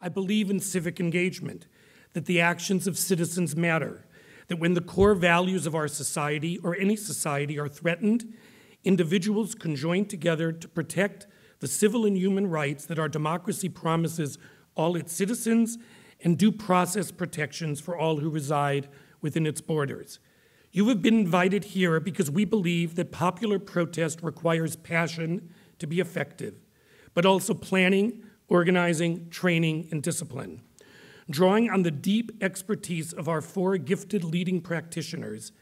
I believe in civic engagement, that the actions of citizens matter, that when the core values of our society or any society are threatened, individuals can join together to protect the civil and human rights that our democracy promises all its citizens and due process protections for all who reside within its borders. You have been invited here because we believe that popular protest requires passion to be effective, but also planning, organizing, training, and discipline. Drawing on the deep expertise of our four gifted leading practitioners,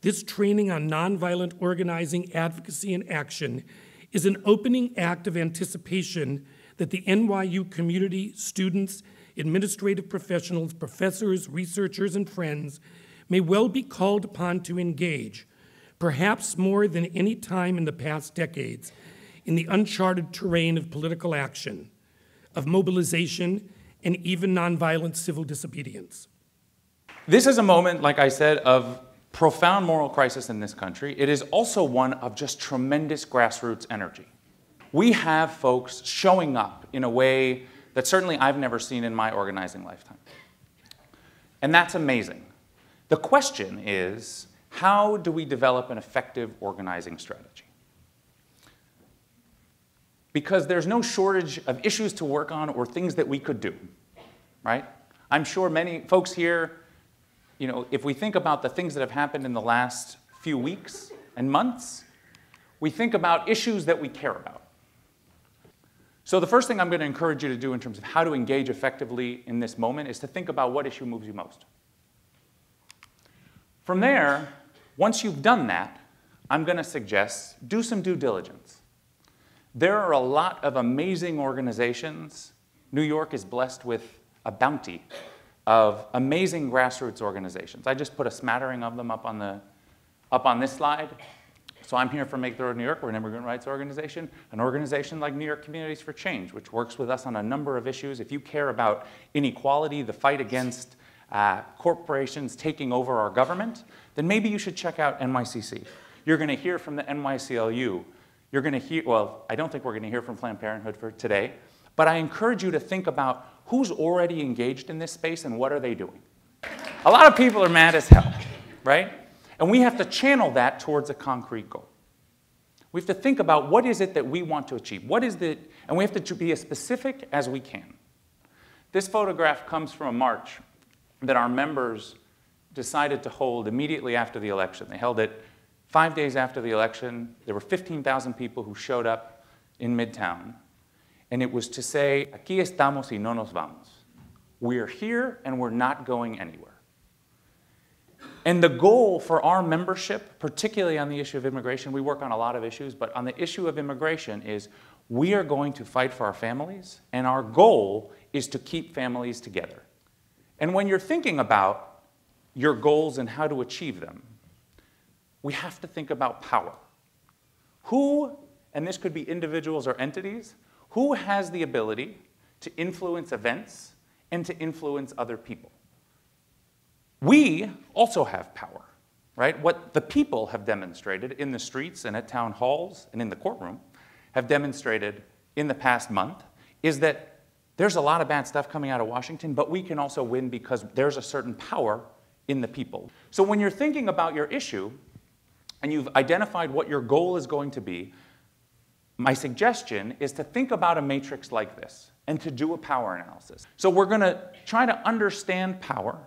this training on nonviolent organizing, advocacy, and action is an opening act of anticipation that the NYU community, students, administrative professionals, professors, researchers, and friends may well be called upon to engage, perhaps more than any time in the past decades, in the uncharted terrain of political action, of mobilization, and even nonviolent civil disobedience. This is a moment, like I said, of profound moral crisis in this country. It is also one of just tremendous grassroots energy. We have folks showing up in a way that certainly I've never seen in my organizing lifetime. And that's amazing. The question is how do we develop an effective organizing strategy? Because there's no shortage of issues to work on or things that we could do right? I'm sure many folks here, you know, if we think about the things that have happened in the last few weeks and months, we think about issues that we care about. So the first thing I'm going to encourage you to do in terms of how to engage effectively in this moment is to think about what issue moves you most. From there, once you've done that, I'm going to suggest do some due diligence. There are a lot of amazing organizations. New York is blessed with a bounty of amazing grassroots organizations. I just put a smattering of them up on, the, up on this slide. So I'm here for Make the Road New York. We're an immigrant rights organization, an organization like New York Communities for Change, which works with us on a number of issues. If you care about inequality, the fight against uh, corporations taking over our government, then maybe you should check out NYCC. You're going to hear from the NYCLU. You're going to hear, well, I don't think we're going to hear from Planned Parenthood for today, but I encourage you to think about who's already engaged in this space and what are they doing? A lot of people are mad as hell, right? And we have to channel that towards a concrete goal. We have to think about what is it that we want to achieve? What is the, and we have to be as specific as we can. This photograph comes from a march that our members decided to hold immediately after the election. They held it five days after the election. There were 15,000 people who showed up in Midtown and it was to say, aquí estamos y no nos vamos. We're here and we're not going anywhere. And the goal for our membership, particularly on the issue of immigration, we work on a lot of issues, but on the issue of immigration is we are going to fight for our families, and our goal is to keep families together. And when you're thinking about your goals and how to achieve them, we have to think about power. Who, and this could be individuals or entities, who has the ability to influence events and to influence other people? We also have power, right? What the people have demonstrated in the streets and at town halls and in the courtroom have demonstrated in the past month is that there's a lot of bad stuff coming out of Washington, but we can also win because there's a certain power in the people. So when you're thinking about your issue and you've identified what your goal is going to be, my suggestion is to think about a matrix like this and to do a power analysis. So we're going to try to understand power,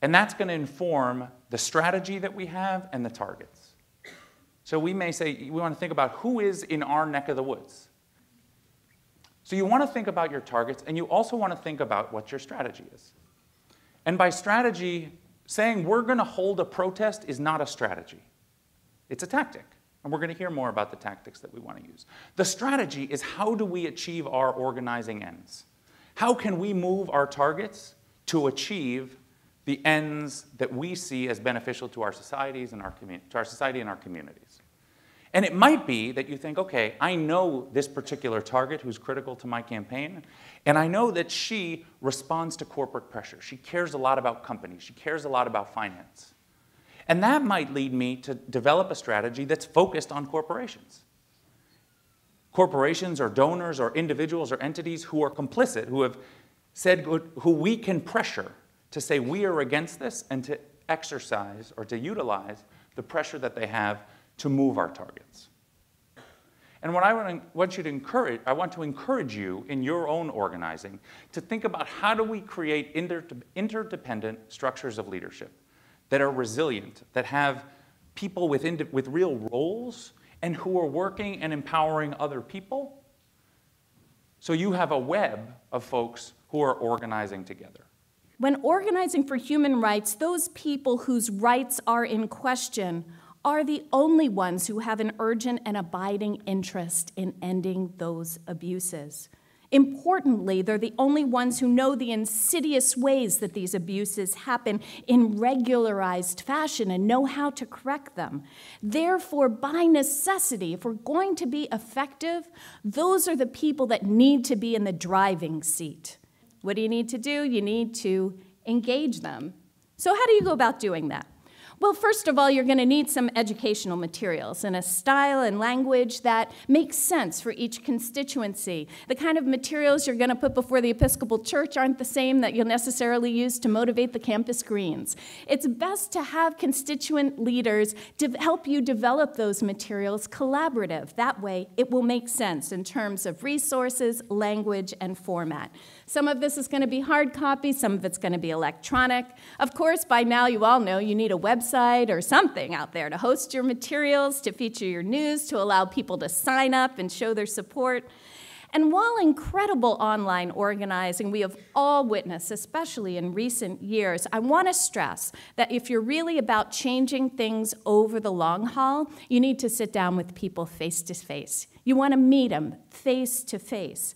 and that's going to inform the strategy that we have and the targets. So we may say we want to think about who is in our neck of the woods. So you want to think about your targets, and you also want to think about what your strategy is. And by strategy, saying we're going to hold a protest is not a strategy. It's a tactic. And we're going to hear more about the tactics that we want to use. The strategy is how do we achieve our organizing ends? How can we move our targets to achieve the ends that we see as beneficial to our societies and our to our society and our communities? And it might be that you think, okay, I know this particular target who's critical to my campaign, and I know that she responds to corporate pressure. She cares a lot about companies. She cares a lot about finance. And that might lead me to develop a strategy that's focused on corporations. corporations or donors or individuals or entities who are complicit, who have said, who we can pressure to say we are against this and to exercise or to utilize the pressure that they have to move our targets. And what I want you to encourage, I want to encourage you in your own organizing to think about how do we create interdependent structures of leadership that are resilient, that have people with, with real roles and who are working and empowering other people. So you have a web of folks who are organizing together. When organizing for human rights, those people whose rights are in question are the only ones who have an urgent and abiding interest in ending those abuses. Importantly, they're the only ones who know the insidious ways that these abuses happen in regularized fashion and know how to correct them. Therefore, by necessity, if we're going to be effective, those are the people that need to be in the driving seat. What do you need to do? You need to engage them. So, how do you go about doing that? Well, first of all, you're going to need some educational materials in a style and language that makes sense for each constituency. The kind of materials you're going to put before the Episcopal Church aren't the same that you'll necessarily use to motivate the campus greens. It's best to have constituent leaders to help you develop those materials collaborative. That way, it will make sense in terms of resources, language, and format. Some of this is going to be hard copy, some of it's going to be electronic. Of course, by now you all know you need a website or something out there to host your materials, to feature your news, to allow people to sign up and show their support. And while incredible online organizing we have all witnessed, especially in recent years, I want to stress that if you're really about changing things over the long haul, you need to sit down with people face to face. You want to meet them face to face.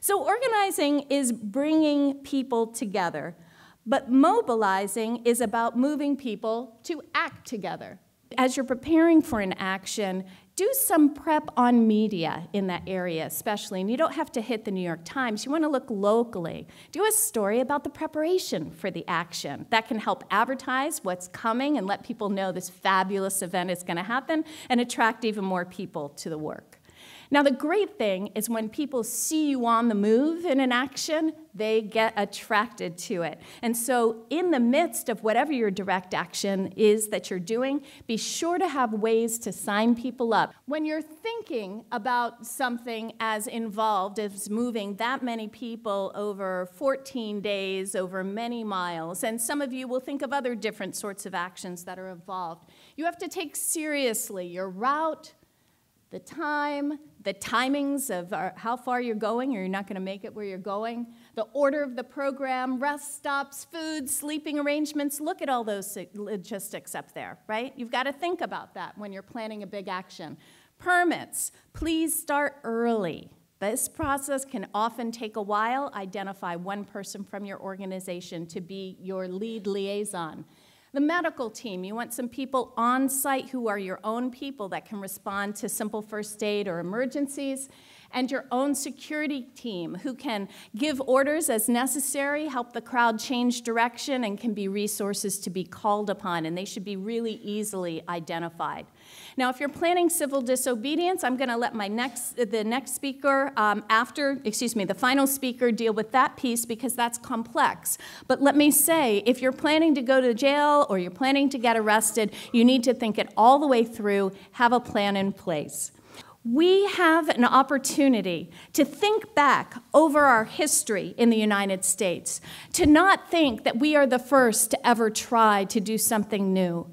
So, organizing is bringing people together, but mobilizing is about moving people to act together. As you're preparing for an action, do some prep on media in that area, especially. And you don't have to hit the New York Times. You want to look locally. Do a story about the preparation for the action. That can help advertise what's coming and let people know this fabulous event is going to happen and attract even more people to the work. Now, the great thing is when people see you on the move in an action, they get attracted to it. And so, in the midst of whatever your direct action is that you're doing, be sure to have ways to sign people up. When you're thinking about something as involved as moving that many people over 14 days, over many miles, and some of you will think of other different sorts of actions that are involved, you have to take seriously your route, the time, the timings of how far you're going or you're not going to make it where you're going, the order of the program, rest stops, food, sleeping arrangements. Look at all those logistics up there, right? You've got to think about that when you're planning a big action. Permits, please start early. This process can often take a while. Identify one person from your organization to be your lead liaison. The medical team, you want some people on site who are your own people that can respond to simple first aid or emergencies and your own security team who can give orders as necessary, help the crowd change direction, and can be resources to be called upon, and they should be really easily identified. Now, if you're planning civil disobedience, I'm going to let my next, the next speaker um, after, excuse me, the final speaker deal with that piece because that's complex. But let me say, if you're planning to go to jail or you're planning to get arrested, you need to think it all the way through, have a plan in place we have an opportunity to think back over our history in the United States, to not think that we are the first to ever try to do something new.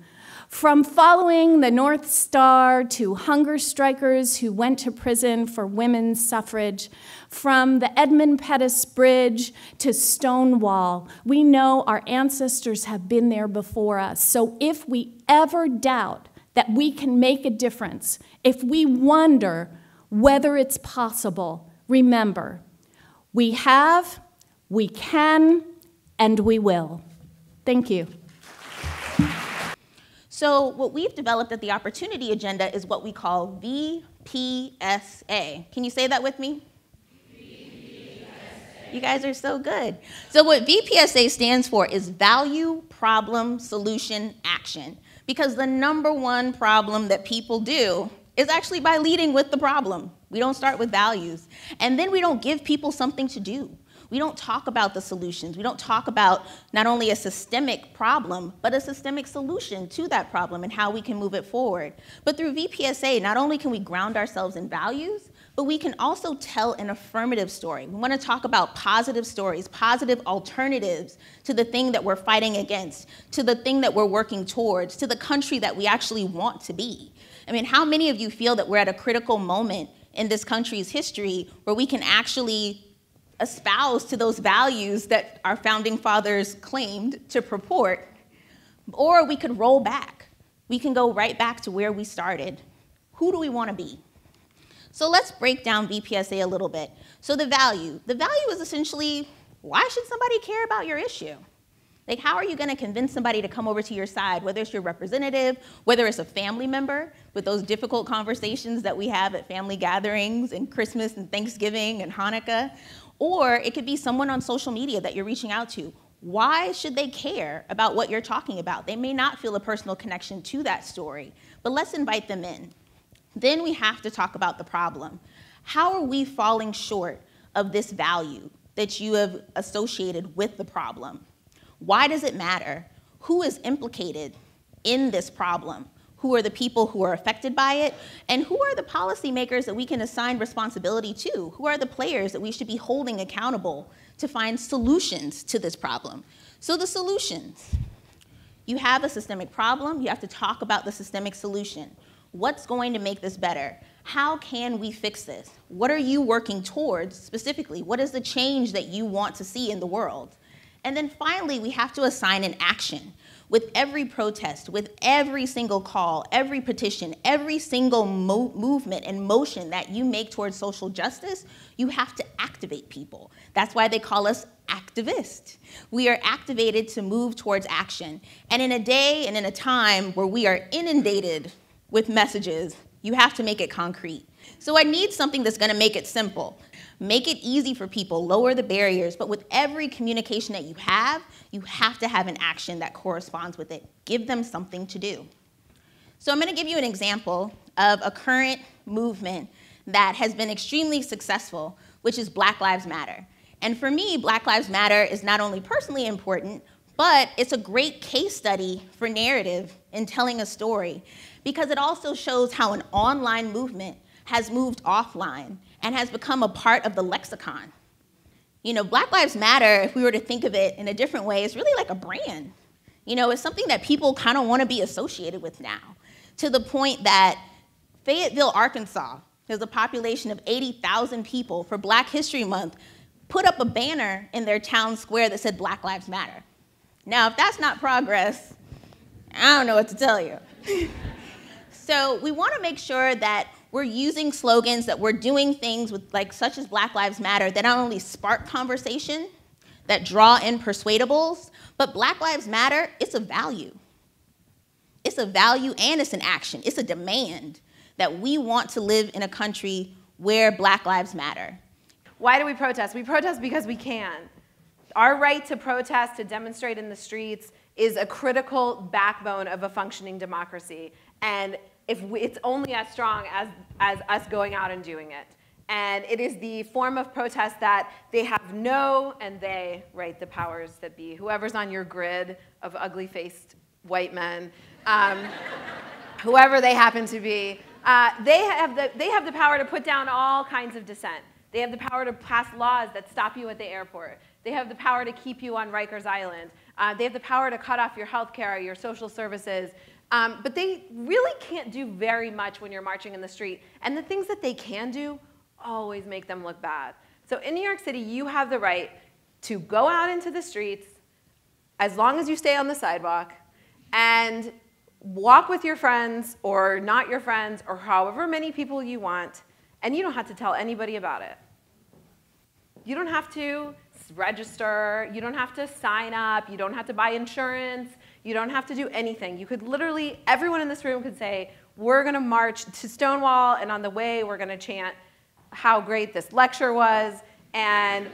From following the North Star to hunger strikers who went to prison for women's suffrage, from the Edmund Pettus Bridge to Stonewall, we know our ancestors have been there before us. So if we ever doubt that we can make a difference, if we wonder whether it's possible, remember, we have, we can, and we will. Thank you. So, what we've developed at the Opportunity Agenda is what we call VPSA. Can you say that with me? You guys are so good. So, what VPSA stands for is Value, Problem, Solution, Action. Because the number one problem that people do is actually by leading with the problem. We don't start with values. And then we don't give people something to do. We don't talk about the solutions. We don't talk about not only a systemic problem, but a systemic solution to that problem and how we can move it forward. But through VPSA, not only can we ground ourselves in values, but we can also tell an affirmative story. We want to talk about positive stories, positive alternatives to the thing that we're fighting against, to the thing that we're working towards, to the country that we actually want to be. I mean, how many of you feel that we're at a critical moment in this country's history where we can actually espouse to those values that our founding fathers claimed to purport, or we could roll back. We can go right back to where we started. Who do we want to be? So let's break down VPSA a little bit. So the value, the value is essentially why should somebody care about your issue? Like, how are you going to convince somebody to come over to your side, whether it's your representative, whether it's a family member, with those difficult conversations that we have at family gatherings and Christmas and Thanksgiving and Hanukkah, or it could be someone on social media that you're reaching out to. Why should they care about what you're talking about? They may not feel a personal connection to that story, but let's invite them in. Then we have to talk about the problem. How are we falling short of this value that you have associated with the problem? Why does it matter? Who is implicated in this problem? who are the people who are affected by it, and who are the policymakers that we can assign responsibility to? Who are the players that we should be holding accountable to find solutions to this problem? So, the solutions. You have a systemic problem, you have to talk about the systemic solution. What's going to make this better? How can we fix this? What are you working towards specifically? What is the change that you want to see in the world? And then finally, we have to assign an action with every protest, with every single call, every petition, every single mo- movement and motion that you make towards social justice, you have to activate people. That's why they call us activists. We are activated to move towards action. And in a day and in a time where we are inundated with messages, you have to make it concrete. So I need something that's to make it simple. Make it easy for people, lower the barriers, but with every communication that you have, you have to have an action that corresponds with it. Give them something to do. So I'm to give you an example of a current movement that has been extremely successful, which is Black Lives Matter. And for me, Black Lives Matter is not only personally important, but it's a great case study for narrative in telling a story because it also shows how an online movement has moved offline and has become a part of the lexicon. You know, Black Lives Matter, if we were to think of it in a different way, is really like a brand. You know, it's something that people kind of want to be associated with now, to the point that Fayetteville, Arkansas, has a population of 80,000 people for Black History Month, put up a banner in their town square that said Black Lives Matter. Now, if that's not progress, I don't know what to tell you. so we want to make sure that we're using slogans that we're doing things with like such as Black Lives Matter that not only spark conversation, that draw in persuadables, but Black Lives Matter, it's a value. It's a value and it's an action. It's a demand that we want to live in a country where Black Lives Matter. Why do we protest? We protest because we can. Our right to protest, to demonstrate in the streets, is a critical backbone of a functioning democracy. And if we, it's only as strong as, as us going out and doing it. And it is the form of protest that they have no, and they, right, the powers that be, whoever's on your grid of ugly faced white men, um, whoever they happen to be, uh, they, have the, they have the power to put down all kinds of dissent. They have the power to pass laws that stop you at the airport. They have the power to keep you on Rikers Island. Uh, they have the power to cut off your health care, your social services. Um, but they really can't do very much when you're marching in the street. And the things that they can do always make them look bad. So in New York City, you have the right to go out into the streets as long as you stay on the sidewalk and walk with your friends or not your friends or however many people you want, and you don't have to tell anybody about it. You don't have to register, you don't have to sign up, you don't have to buy insurance, you don't have to do anything. You could literally, everyone in this room could say, we're going to march to Stonewall, and on the way, we're going to chant how great this lecture was. And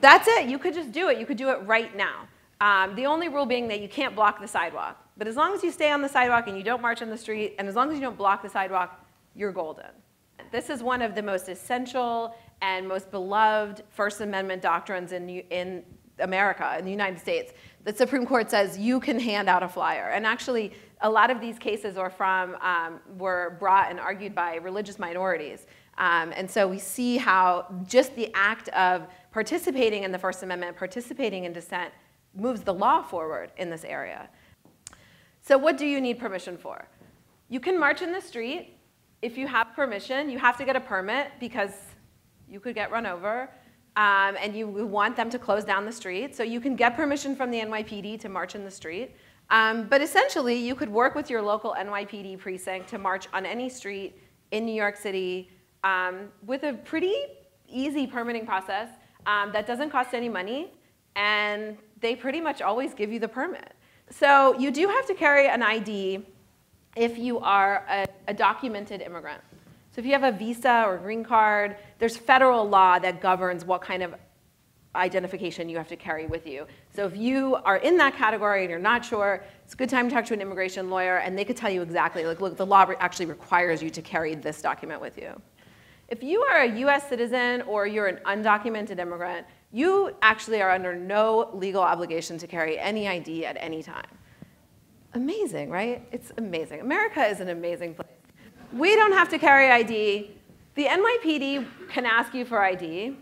that's it. You could just do it. You could do it right now. Um, the only rule being that you can't block the sidewalk. But as long as you stay on the sidewalk and you don't march on the street, and as long as you don't block the sidewalk, you're golden. This is one of the most essential and most beloved First Amendment doctrines in, in America, in the United States. The Supreme Court says you can hand out a flyer. And actually, a lot of these cases are from, um, were brought and argued by religious minorities. Um, and so we see how just the act of participating in the First Amendment, participating in dissent, moves the law forward in this area. So what do you need permission for? You can march in the street. If you have permission, you have to get a permit because you could get run over. Um, and you want them to close down the street. So you can get permission from the NYPD to march in the street. Um, but essentially, you could work with your local NYPD precinct to march on any street in New York City um, with a pretty easy permitting process um, that doesn't cost any money, and they pretty much always give you the permit. So you do have to carry an ID if you are a, a documented immigrant. So if you have a visa or green card, there's federal law that governs what kind of identification you have to carry with you. So if you are in that category and you're not sure, it's a good time to talk to an immigration lawyer and they could tell you exactly, like, look, the law actually requires you to carry this document with you. If you are a US citizen or you're an undocumented immigrant, you actually are under no legal obligation to carry any ID at any time. Amazing, right? It's amazing. America is an amazing place. We don't have to carry ID. The NYPD can ask you for ID.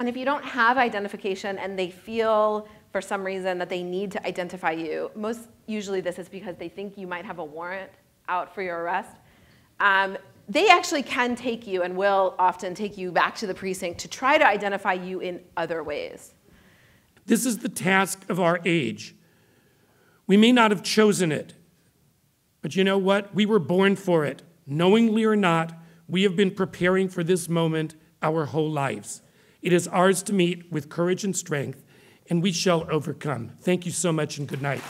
And if you don't have identification and they feel for some reason that they need to identify you, most usually this is because they think you might have a warrant out for your arrest. Um, they actually can take you and will often take you back to the precinct to try to identify you in other ways. This is the task of our age. We may not have chosen it, but you know what? We were born for it. Knowingly or not, we have been preparing for this moment our whole lives. It is ours to meet with courage and strength, and we shall overcome. Thank you so much and good night.